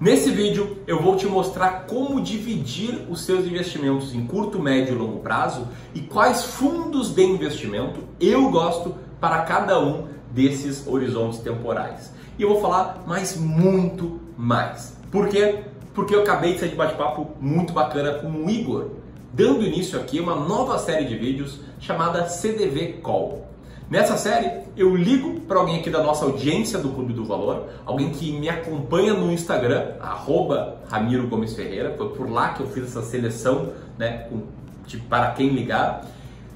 Nesse vídeo eu vou te mostrar como dividir os seus investimentos em curto, médio e longo prazo e quais fundos de investimento eu gosto para cada um desses horizontes temporais. E eu vou falar mais muito mais. Por quê? Porque eu acabei de sair de bate-papo muito bacana com o Igor, dando início aqui a uma nova série de vídeos chamada CDV Call. Nessa série, eu ligo para alguém aqui da nossa audiência do Clube do Valor, alguém que me acompanha no Instagram, arroba Ramiro Gomes Ferreira, foi por lá que eu fiz essa seleção né, de, para quem ligar,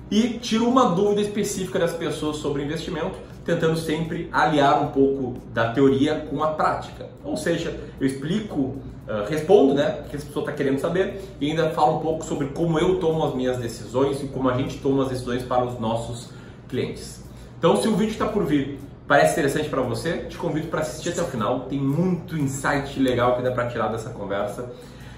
e tiro uma dúvida específica das pessoas sobre investimento, tentando sempre aliar um pouco da teoria com a prática. Ou seja, eu explico, uh, respondo né, o que a pessoa está querendo saber e ainda falo um pouco sobre como eu tomo as minhas decisões e como a gente toma as decisões para os nossos clientes. Então, se o vídeo está por vir parece interessante para você, te convido para assistir até o final. Tem muito insight legal que dá para tirar dessa conversa.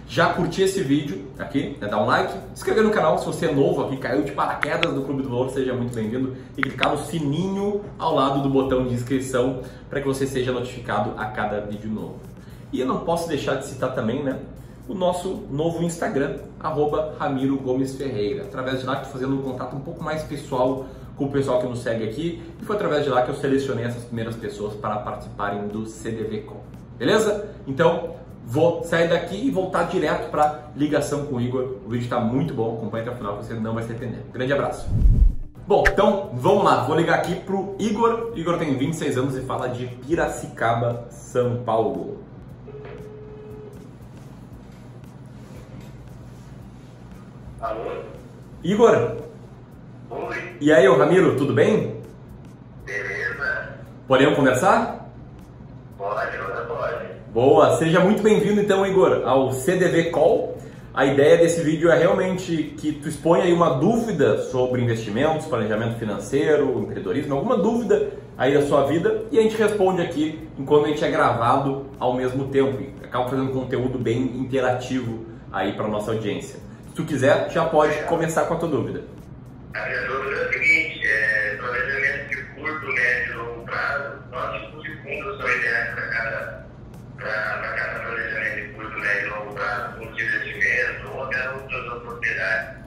Já curti esse vídeo aqui, né, dá um like, se inscrever no canal se você é novo aqui, caiu de paraquedas do Clube do Valor, seja muito bem-vindo e clicar no sininho ao lado do botão de inscrição para que você seja notificado a cada vídeo novo. E eu não posso deixar de citar também, né, o nosso novo Instagram, arroba Ramiro Gomes Ferreira. Através de lá estou fazendo um contato um pouco mais pessoal com o pessoal que nos segue aqui e foi através de lá que eu selecionei essas primeiras pessoas para participarem do CDV Com. Beleza? Então, vou sair daqui e voltar direto para ligação com o Igor. O vídeo está muito bom, acompanhe até o final, você não vai se arrepender. Grande abraço. Bom, então vamos lá, vou ligar aqui pro Igor. Igor tem 26 anos e fala de Piracicaba, São Paulo. Alô? Igor, Oi, e aí, ô Ramiro, tudo bem? beleza? Podemos conversar? Pode, pode. Boa, seja muito bem-vindo então, Igor, ao CDV Call. A ideia desse vídeo é realmente que tu exponha aí uma dúvida sobre investimentos, planejamento financeiro, empreendedorismo, alguma dúvida aí da sua vida e a gente responde aqui enquanto a gente é gravado ao mesmo tempo. E acaba fazendo um conteúdo bem interativo aí para nossa audiência. Se tu quiser, já pode começar com a tua dúvida. A minha dúvida é a seguinte, é, planejamento de curto, médio e longo prazo, quais tipos de fundos são ideais para cada, pra cada planejamento de curto, médio e longo prazo, fundos de investimento ou até outras oportunidades?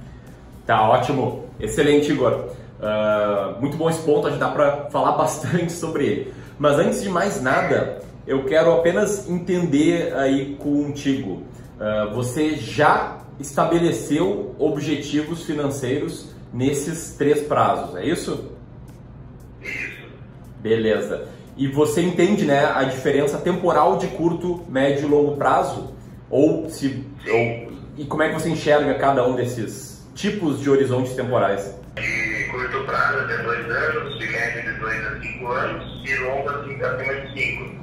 Tá ótimo, excelente, Igor. Ah, muito bom esse ponto, a gente dá para falar bastante sobre ele. Mas antes de mais nada, eu quero apenas entender aí contigo. Ah, você já estabeleceu objetivos financeiros nesses três prazos, é isso? Isso. Beleza. E você entende, né, a diferença temporal de curto, médio e longo prazo? Ou se ou, e como é que você enxerga cada um desses tipos de horizontes temporais? De curto prazo até dois anos, de médio de dois a cinco anos e longo assim, acima de cinco.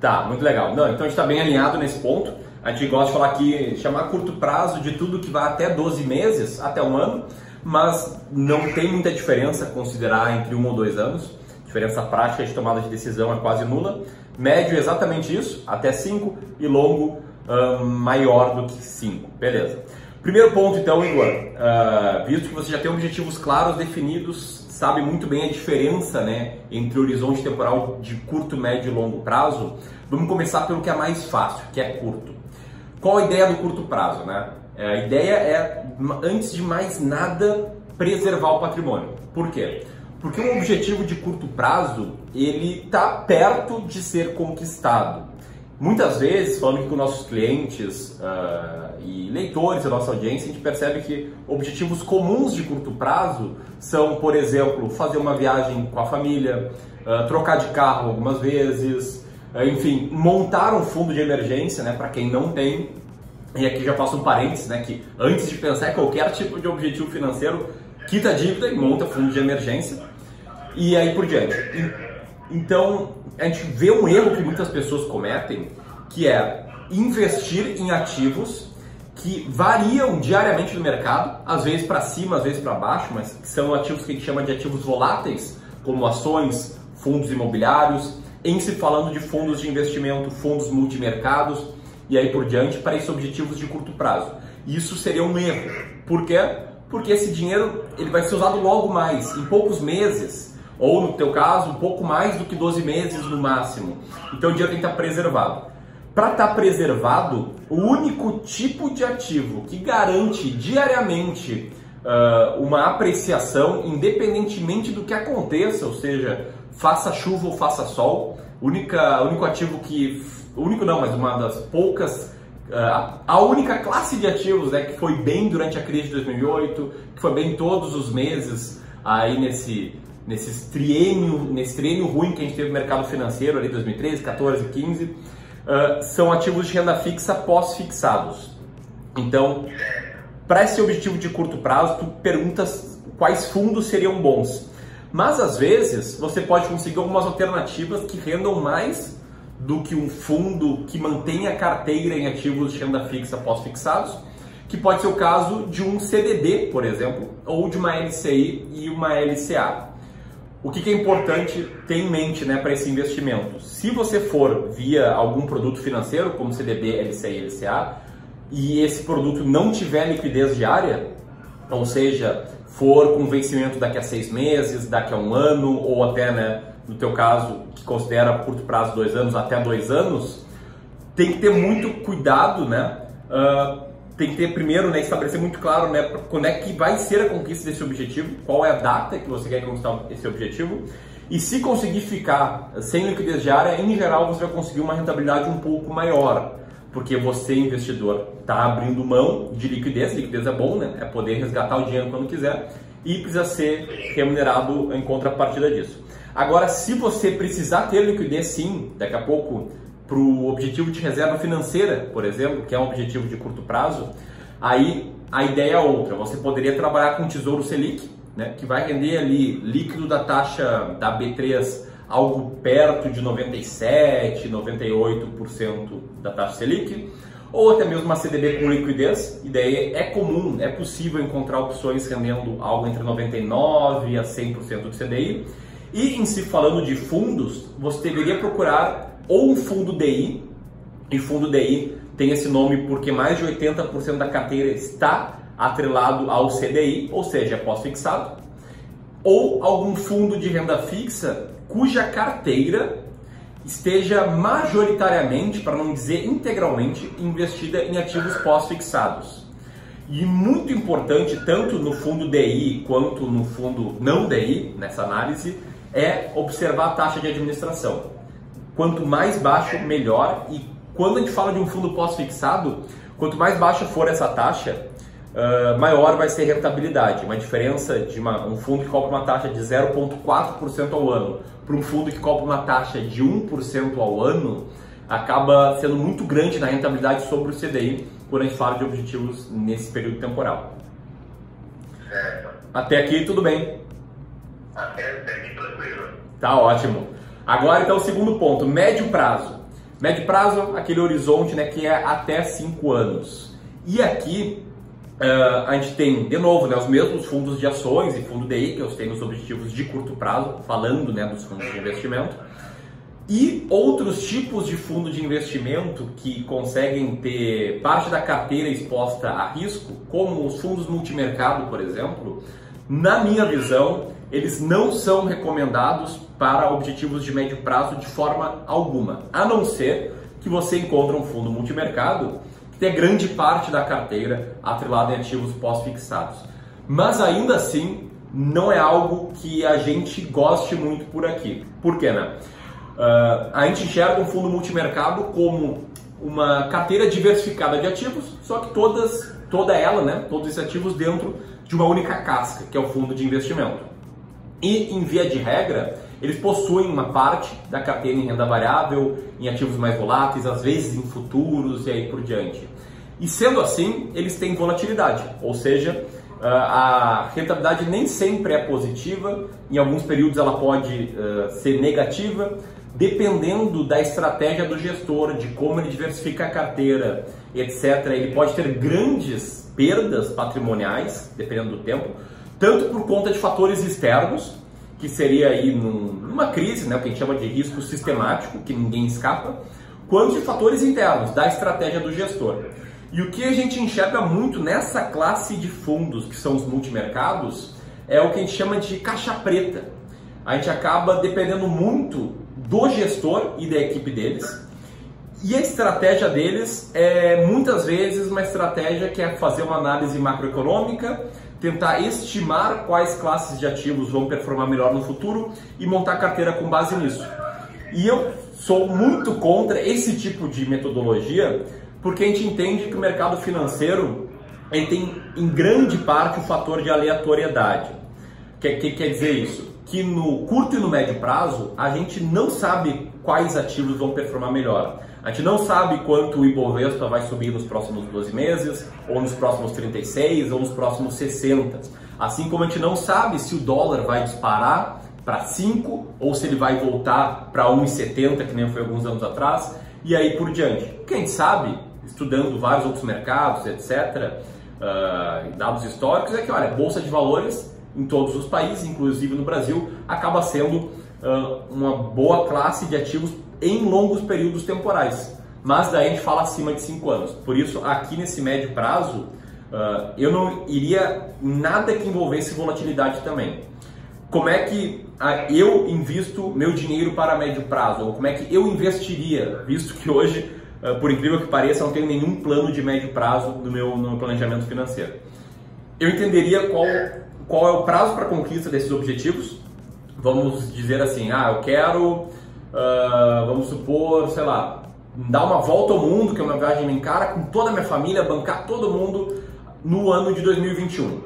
Tá, muito legal. Não, então a gente está bem alinhado nesse ponto. A gente gosta de falar aqui, chamar curto prazo de tudo que vai até 12 meses, até um ano, mas não tem muita diferença considerar entre um ou dois anos. Diferença prática de tomada de decisão é quase nula. Médio, exatamente isso, até 5, e longo, ah, maior do que 5. Beleza. Primeiro ponto, então, Igor, ah, visto que você já tem objetivos claros, definidos, sabe muito bem a diferença né, entre o horizonte temporal de curto, médio e longo prazo, vamos começar pelo que é mais fácil, que é curto. Qual a ideia do curto prazo? Né? É, A ideia é, antes de mais nada, preservar o patrimônio. Por quê? Porque um objetivo de curto prazo, ele está perto de ser conquistado. Muitas vezes, falando com nossos clientes ah, e leitores da nossa audiência, a gente percebe que objetivos comuns de curto prazo são, por exemplo, fazer uma viagem com a família, ah, trocar de carro algumas vezes, ah, enfim, montar um fundo de emergência, né, para quem não tem. E aqui já faço um parênteses, né, que antes de pensar em qualquer tipo de objetivo financeiro, quita a dívida e monta fundo de emergência e aí por diante. Então, a gente vê um erro que muitas pessoas cometem, que é investir em ativos que variam diariamente no mercado, às vezes para cima, às vezes para baixo, mas que são ativos que a gente chama de ativos voláteis, como ações, fundos imobiliários, em se falando de fundos de investimento, fundos multimercados e aí por diante para esses objetivos de curto prazo. Isso seria um erro. Por quê? Porque esse dinheiro ele vai ser usado logo mais, em poucos meses, ou no teu caso, um pouco mais do que 12 meses no máximo. Então o dinheiro tem que estar preservado. para estar preservado, o único tipo de ativo que garante diariamente uh, uma apreciação, independentemente do que aconteça, ou seja, faça chuva ou faça sol, única, único ativo que, único não, mas uma das poucas Uh, a única classe de ativos né, que foi bem durante a crise de 2008, que foi bem todos os meses aí nesse, nesse triênio, nesse triênio ruim que a gente teve no mercado financeiro ali 2013, 14, 15, uh, são ativos de renda fixa pós-fixados. Então, para esse objetivo de curto prazo, tu perguntas quais fundos seriam bons. Mas às vezes você pode conseguir algumas alternativas que rendam mais do que um fundo que mantenha carteira em ativos de renda fixa pós-fixados, que pode ser o caso de um CDB, por exemplo, ou de uma LCI e uma LCA. O que, é importante ter em mente né, para esse investimento? Se você for via algum produto financeiro, como CDB, LCI LCA, e esse produto não tiver liquidez diária, ou seja, for com vencimento daqui a seis meses, daqui a um ano, ou até né, no teu caso, que considera curto prazo dois anos até dois anos, tem que ter muito cuidado, né? Uh, tem que ter primeiro, né, estabelecer muito claro, né, quando é que vai ser a conquista desse objetivo, qual é a data que você quer conquistar esse objetivo. E se conseguir ficar sem liquidez diária, em geral você vai conseguir uma rentabilidade um pouco maior, porque você, investidor, está abrindo mão de liquidez. Liquidez é bom, né? É poder resgatar o dinheiro quando quiser e precisa ser remunerado em contrapartida disso. Agora, se você precisar ter liquidez sim, daqui a pouco, para o objetivo de reserva financeira, por exemplo, que é um objetivo de curto prazo, aí a ideia é outra. Você poderia trabalhar com Tesouro Selic, né, que vai render ali líquido da taxa da B3 algo perto de 97, 98% da taxa Selic, ou até mesmo uma CDB com liquidez, daí é comum, é possível encontrar opções rendendo algo entre 99 a 100% do CDI, e em si falando de fundos, você deveria procurar ou um fundo DI, e fundo DI tem esse nome porque mais de 80% da carteira está atrelado ao CDI, ou seja, pós-fixado, ou algum fundo de renda fixa cuja carteira esteja majoritariamente, para não dizer integralmente, investida em ativos pós-fixados. E muito importante, tanto no fundo DI quanto no fundo não DI, nessa análise, é observar a taxa de administração. Quanto mais baixo, melhor. E quando a gente fala de um fundo pós-fixado, quanto mais baixa for essa taxa, uh, maior vai ser a rentabilidade. Uma diferença de uma, um fundo que cobra uma taxa de 0,4% ao ano para um fundo que cobra uma taxa de 1% ao ano acaba sendo muito grande na rentabilidade sobre o CDI quando a gente fala de objetivos nesse período temporal. Até aqui tudo bem. Até aqui tranquilo. Tá ótimo. Agora então o segundo ponto, médio prazo. Médio prazo, aquele horizonte né, que é até 5 anos. E aqui uh, a gente tem, de novo, né, os mesmos fundos de ações e fundo DI, que eu tenho os objetivos de curto prazo, falando né, dos fundos de investimento. E outros tipos de fundo de investimento que conseguem ter parte da carteira exposta a risco, como os fundos multimercado, por exemplo, na minha visão, eles não são recomendados para objetivos de médio prazo de forma alguma, a não ser que você encontre um fundo multimercado que tenha grande parte da carteira atrelada em ativos pós-fixados. Mas ainda assim, não é algo que a gente goste muito por aqui. Por quê, né? Uh, a gente enxerga um fundo multimercado como uma carteira diversificada de ativos, só que todas, toda ela, né, todos esses ativos dentro de uma única casca, que é o fundo de investimento. E, em via de regra, eles possuem uma parte da carteira em renda variável, em ativos mais voláteis, às vezes em futuros e aí por diante. E sendo assim, eles têm volatilidade, ou seja, ah, a rentabilidade nem sempre é positiva, em alguns períodos ela pode uh, ser negativa, dependendo da estratégia do gestor, de como ele diversifica a carteira, etc. Ele pode ter grandes perdas patrimoniais, dependendo do tempo, tanto por conta de fatores externos, que seria aí num, numa crise, né, o que a gente chama de risco sistemático, que ninguém escapa, quanto de fatores internos, da estratégia do gestor. E o que a gente enxerga muito nessa classe de fundos, que são os multimercados, é o que a gente chama de caixa preta. A gente acaba dependendo muito do gestor e da equipe deles, E a estratégia deles é muitas vezes uma estratégia que é fazer uma análise macroeconômica, tentar estimar quais classes de ativos vão performar melhor no futuro e montar carteira com base nisso. E eu sou muito contra esse tipo de metodologia, porque a gente entende que o mercado financeiro ele tem em grande parte o fator de aleatoriedade. O que, que quer dizer isso? Que no curto e no médio prazo a gente não sabe quais ativos vão performar melhor. A gente não sabe quanto o Ibovespa vai subir nos próximos 12 meses, ou nos próximos 36, ou nos próximos 60. Assim como a gente não sabe se o dólar vai disparar para 5 ou se ele vai voltar para 1,70, que nem foi alguns anos atrás, e aí por diante. O que a gente sabe, estudando vários outros mercados, etc., uh, dados históricos, é que, olha, bolsa de valores em todos os países, inclusive no Brasil, acaba sendo uh, uma boa classe de ativos em longos períodos temporais. Mas daí a gente fala acima de 5 anos. Por isso, aqui nesse médio prazo, uh, eu não iria nada que envolvesse volatilidade também como é que eu invisto meu dinheiro para médio prazo, ou como é que eu investiria, visto que hoje, ah, por incrível que pareça, não tenho nenhum plano de médio prazo no meu, no meu planejamento financeiro. Eu entenderia qual, qual é o prazo para conquista desses objetivos. Vamos dizer assim, ah, eu quero, uh, vamos supor, sei lá, dar uma volta ao mundo, que é uma viagem em cara, com toda a minha família, bancar todo mundo no ano de 2021.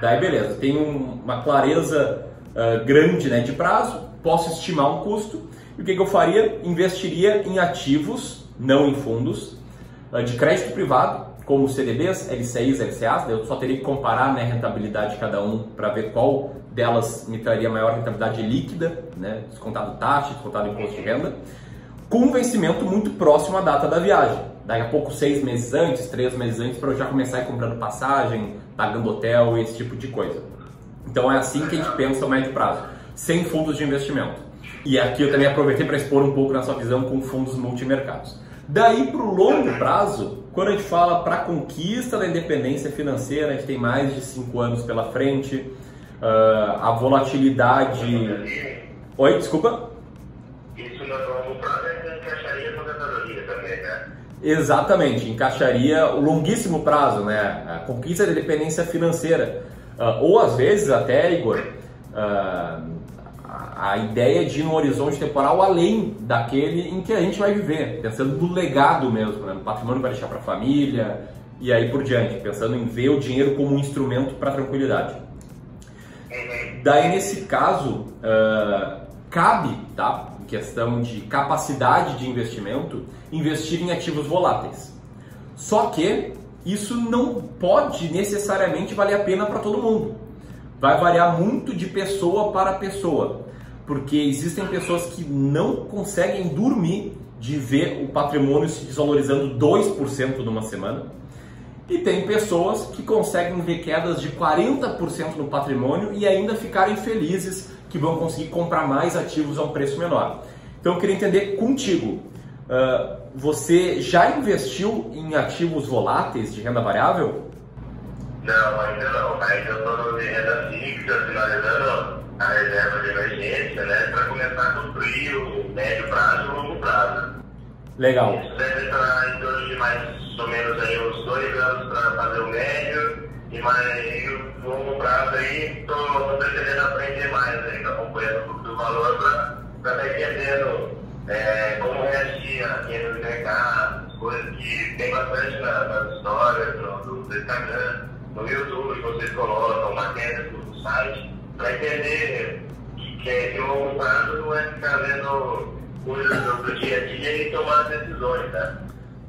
Daí beleza, tenho uma clareza uh, grande né, de prazo, posso estimar um custo. E o que, que eu faria? Investiria em ativos, não em fundos, uh, de crédito privado, como CDBs, LCIs, LCAs. Eu só teria que comparar né, a rentabilidade de cada um para ver qual delas me traria maior rentabilidade líquida, né, descontado taxa, descontado imposto de renda, com um vencimento muito próximo à data da viagem. Daqui a pouco, seis meses antes, três meses antes, para eu já começar a ir comprando passagem, pagando hotel, esse tipo de coisa. Então é assim que a gente pensa o médio prazo, sem fundos de investimento. E aqui eu também aproveitei para expor um pouco na sua visão com fundos multimercados. Daí para o longo prazo, quando a gente fala para a conquista da independência financeira, a gente tem mais de cinco anos pela frente, uh, a volatilidade. Oi, desculpa? Isso no longo prazo encaixaria a aposentadoria também, né? Exatamente, encaixaria o longuíssimo prazo, né? A conquista da independência financeira. Uh, ou às vezes até, Igor, uh, a ideia de ir num horizonte temporal além daquele em que a gente vai viver, pensando no legado mesmo, né? no patrimônio vai deixar para a família e aí por diante, pensando em ver o dinheiro como um instrumento para tranquilidade. Daí nesse caso, uh, cabe, tá, em questão de capacidade de investimento, investir em ativos voláteis. Só que isso não pode necessariamente valer a pena para todo mundo. Vai variar muito de pessoa para pessoa, porque existem pessoas que não conseguem dormir de ver o patrimônio se desvalorizando 2% numa semana. E tem pessoas que conseguem ver quedas de 40% no patrimônio e ainda ficarem felizes que vão conseguir comprar mais ativos a um preço menor. Então eu queria entender contigo, uh, você já investiu em ativos voláteis de renda variável? Não, ainda não. Ainda estou no de renda fixa, finalizando a reserva de emergência, né? Para começar a construir o médio prazo e o longo prazo. Legal. Isso deve estar em torno de mais ou menos aí uns dois anos para fazer o médio e mais o longo prazo aí estou pretendendo aprender mais aí, acompanhando o valor para estar entendendo é, como reagir a queda do mercado, coisas que tem bastante na, nas histórias, no, no Instagram, no YouTube, vocês colocam matérias do site, para entender que, que, é, que o longo prazo não é ficar vendo coisas do, dia a dia e tomar decisões, né?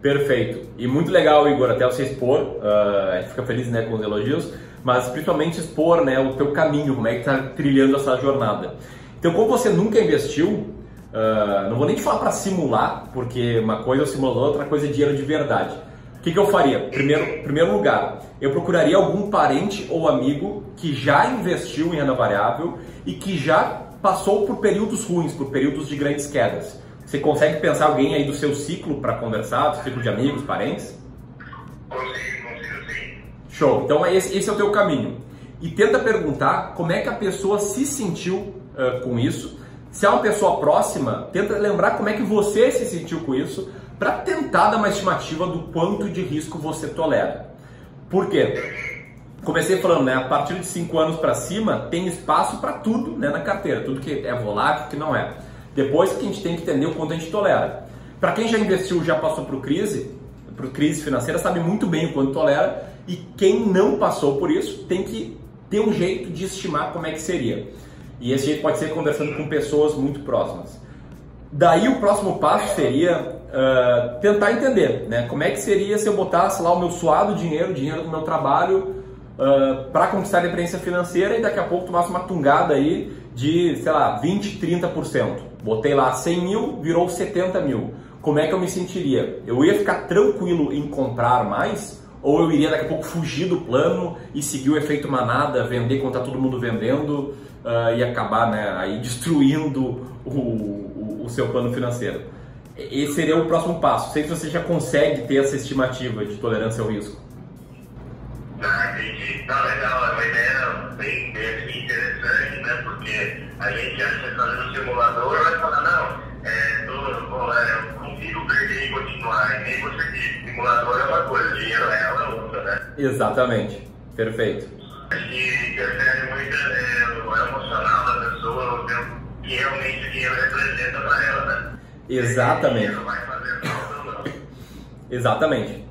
Perfeito. E muito legal, Igor, até você expor, uh, a gente fica feliz né, com os elogios, mas principalmente expor né, o teu caminho, como é que está trilhando essa jornada. Então, como você nunca investiu, Uh, não vou nem te falar para simular, porque uma coisa o simulador, outra coisa é dinheiro de verdade. O que, que eu faria? Primeiro, primeiro lugar, eu procuraria algum parente ou amigo que já investiu em renda variável e que já passou por períodos ruins, por períodos de grandes quedas. Você consegue pensar alguém aí do seu ciclo para conversar, do ciclo de amigos, parentes? Show. Então esse, esse é o teu caminho. E tenta perguntar como é que a pessoa se sentiu uh, com isso se é uma pessoa próxima, tenta lembrar como é que você se sentiu com isso, para tentar dar uma estimativa do quanto de risco você tolera. Por quê? Comecei falando, né? A partir de 5 anos para cima tem espaço para tudo né, na carteira, tudo que é volátil, que não é. Depois que a gente tem que entender o quanto a gente tolera. Para quem já investiu, já passou por crise, por crise financeira, sabe muito bem o quanto tolera e quem não passou por isso tem que ter um jeito de estimar como é que seria. E esse jeito pode ser conversando com pessoas muito próximas. Daí o próximo passo seria uh, tentar entender, né? Como é que seria se eu botasse lá o meu suado dinheiro, dinheiro do meu trabalho, uh, para conquistar a independência financeira e daqui a pouco tomasse uma tungada aí de, sei lá, 20, 30%. Botei lá 100 mil, virou 70 mil. Como é que eu me sentiria? Eu ia ficar tranquilo em comprar mais ou eu iria daqui a pouco fugir do plano e seguir o efeito manada, vender quando está todo mundo vendendo uh, e acabar né, aí destruindo o, o, o, seu plano financeiro. Esse seria o próximo passo. Não sei se você já consegue ter essa estimativa de tolerância ao risco. Ah, entendi. Não, legal. É uma ideia bem, bem interessante, né? Porque a gente acha que fazendo um simulador vai falar, não, é, tô, pô, é, eu consigo perder e continuar. E nem você disse, simulador é uma coisa, dinheiro é outra, né? Exatamente. Perfeito. E interfere muito é, o emocional da pessoa, o que realmente o dinheiro representa para ela, né? Exatamente. Exatamente.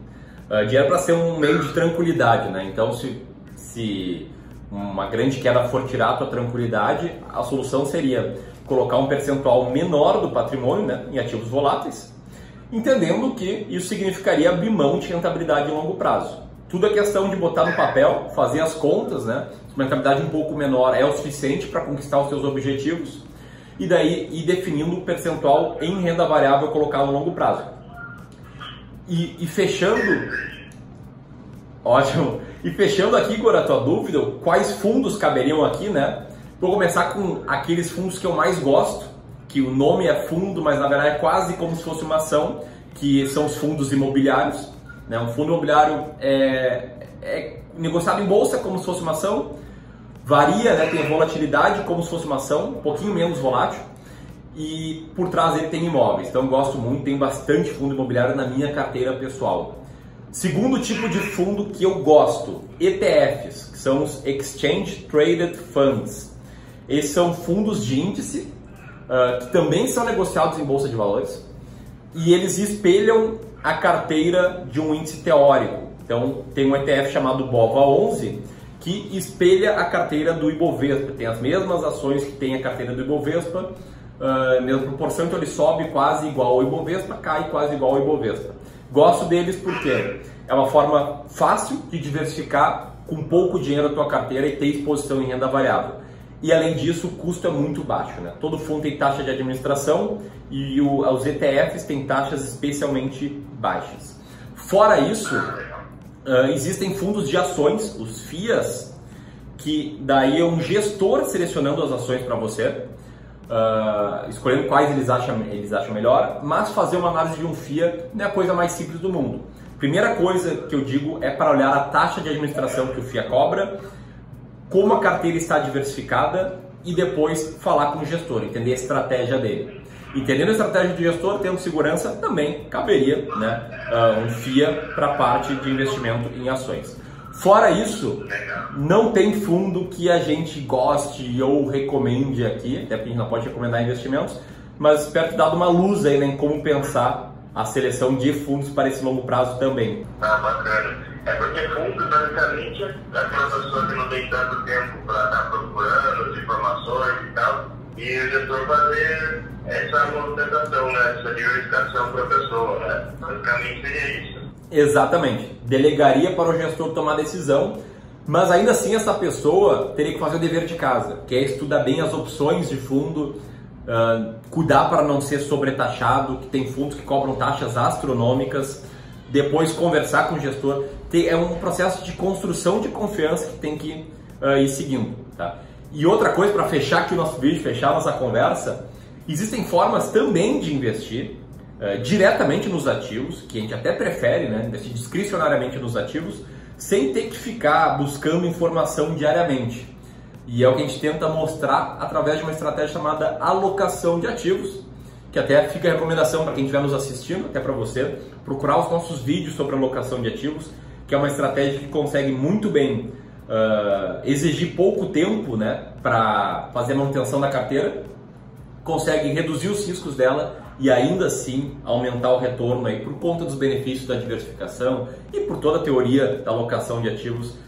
Uh, dinheiro para ser um meio de tranquilidade, né? Então, se, se uma grande queda for tirar a tua tranquilidade, a solução seria colocar um percentual menor do patrimônio né, em ativos voláteis, entendendo que isso significaria abrir mão de rentabilidade em longo prazo. Tudo é questão de botar no papel, fazer as contas, né? Uma rentabilidade um pouco menor é o suficiente para conquistar os seus objetivos e daí ir definindo o percentual em renda variável colocar no longo prazo. E, e fechando. Ótimo. E fechando aqui, Igor, a tua dúvida, quais fundos caberiam aqui, né? Vou começar com aqueles fundos que eu mais gosto, que o nome é fundo, mas na verdade é quase como se fosse uma ação, que são os fundos imobiliários. Né? Um fundo imobiliário é, é negociado em bolsa como se fosse uma ação, varia, né? tem volatilidade como se fosse uma ação, um pouquinho menos volátil, e por trás ele tem imóveis. Então gosto muito, tem bastante fundo imobiliário na minha carteira pessoal. Segundo tipo de fundo que eu gosto, ETFs, que são os Exchange Traded Funds. Esses são fundos de índice uh, que também são negociados em bolsa de valores e eles espelham a carteira de um índice teórico. Então tem um ETF chamado BOVA11 que espelha a carteira do Ibovespa, tem as mesmas ações que tem a carteira do Ibovespa, uh, mesma proporção, então ele sobe quase igual ao Ibovespa, cai quase igual ao Ibovespa. Gosto deles porque é uma forma fácil de diversificar com pouco dinheiro a tua carteira e ter exposição em renda variável. E além disso, o custo é muito baixo. Né? Todo fundo tem taxa de administração e o, os ETFs têm taxas especialmente baixas. Fora isso, uh, existem fundos de ações, os FIAs, que daí é um gestor selecionando as ações para você uh, escolhendo quais eles acham, eles acham melhor, mas fazer uma análise de um FIA não é a coisa mais simples do mundo. Primeira coisa que eu digo é para olhar a taxa de administração que o FIA cobra, como a carteira está diversificada e depois falar com o gestor, entender a estratégia dele. Entendendo a estratégia do gestor, tendo segurança, também caberia né, uh, um FIA para a parte de investimento em ações. Fora isso, não tem fundo que a gente goste ou recomende aqui, até porque a gente não pode recomendar investimentos, mas espero ter dado uma luz aí né, em como pensar a seleção de fundos para esse longo prazo também. Ah, bacana. É porque fundos, basicamente, é aquela pessoa que não tem tanto tempo para estar procurando as informações e tal, e o gestor fazer essa movimentação, né, essa diversificação para a pessoa. Né? Basicamente seria isso. Exatamente. Delegaria para o gestor tomar decisão, mas ainda assim essa pessoa teria que fazer o dever de casa, que é estudar bem as opções de fundo, uh, cuidar para não ser sobretaxado, que tem fundos que cobram taxas astronômicas, depois conversar com o gestor. é um processo de construção de confiança que tem que uh, ir seguindo. Tá? E outra coisa, para fechar aqui o nosso vídeo, fechar nossa conversa, existem formas também de investir eh, diretamente nos ativos, que a gente até prefere, né, investir discricionariamente nos ativos, sem ter que ficar buscando informação diariamente. E é o que a gente tenta mostrar através de uma estratégia chamada alocação de ativos, que até fica a recomendação para quem estiver nos assistindo, até para você, procurar os nossos vídeos sobre alocação de ativos, que é uma estratégia que consegue muito bem uh, exigir pouco tempo né, para fazer a manutenção da carteira, consegue reduzir os riscos dela e ainda assim aumentar o retorno aí por conta dos benefícios da diversificação e por toda a teoria da alocação de ativos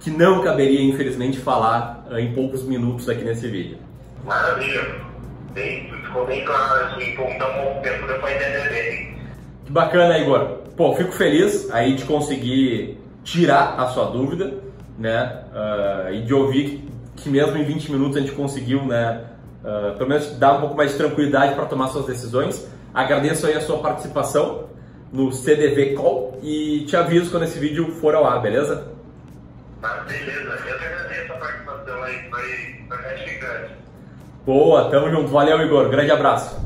que não caberia infelizmente falar uh, em poucos minutos aqui nesse vídeo. Maravilha! bem, ficou bem claro, assim, então um tempo deu pra entender bem. Que bacana, Igor. Pô, fico feliz aí de conseguir tirar a sua dúvida, né? Uh, e de ouvir que, que, mesmo em 20 minutos a gente conseguiu, né? Uh, pelo menos dar um pouco mais de tranquilidade para tomar suas decisões. Agradeço aí a sua participação no CDV Call e te aviso quando esse vídeo for ao ar, beleza? Ah, beleza. Eu que agradeço a participação aí, foi, foi gratificante. Boa, tamo junto. Valeu, Igor. Grande abraço.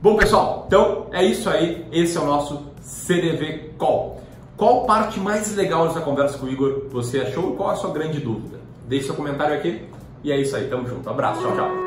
Bom, pessoal, então é isso aí. Esse é o nosso CDV Call. Qual parte mais legal dessa conversa com o Igor você achou qual a sua grande dúvida? Deixe seu comentário aqui e é isso aí. Tamo junto. Abraço. Tchau, tchau.